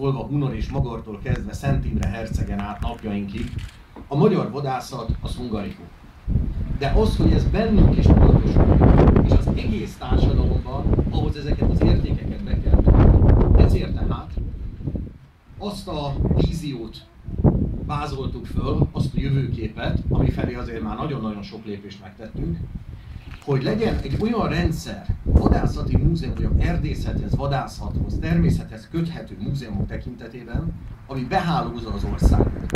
Olva Hunor és Magartól kezdve Szent Imre hercegen át napjainkig, a magyar vadászat az hungarikum. De az, hogy ez bennünk is tudatosuljon, és az egész társadalomban, ahhoz ezeket az értékeket be kell tenni. Ezért tehát azt a víziót vázoltuk föl, azt a jövőképet, ami felé azért már nagyon-nagyon sok lépést megtettünk, hogy legyen egy olyan rendszer, vadászati múzeum, vagy erdészethez, vadászathoz, természethez köthető múzeumok tekintetében, ami behálózza az országot.